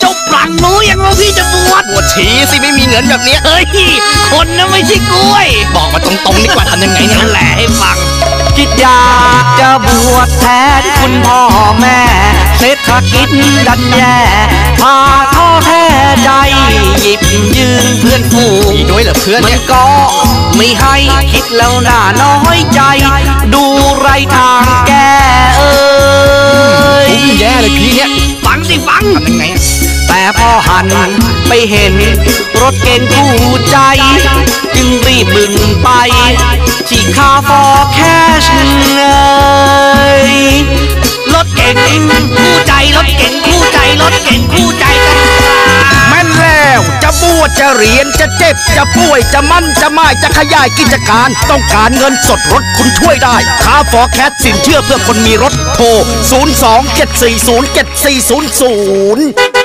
เจ้าปลังรู้ยังว่าพี่จะบวชปวดฉี่สิไม่มีเงินแบบเนี้ยเฮ้ยคนนะไม่ใช่กล้วย บอกมาตรงๆดีกว่าทำยังไงเนี่ยนั่นแหละให้ฟังคิดอยากจะบวชแทนคุณพ่อแม่ เศรษฐกิจดันแย่พาท้อแท้ใจ หยิบยืนเพื่อนฝูงมีด้วยเหรอเพื่อนมัเนี่นยก็ไม่ให้คิดแล้วน่าน้อยใจ ดูไรทางแก้เอ้ยทุกแย่เลยพี่เนี่ย ให้ฟังแต่พอหันไปเห็น รถเก๋งคู่ใจ จึงรีบบึงไป ที่คาฟอแคชเลยรถเก๋งคู่ใจรถเก่งคู่ใจ วชจะเรียนจะเจ็บจะป่วยจะมั่นจะไม่จะขยายกิจการ ต้องการเงินสดรถคุณช่วยได้ค้าฟอร์แคสสินเชื่อเพื่อคนมีรถโทร 0 2 7 4 0 7 4 0 0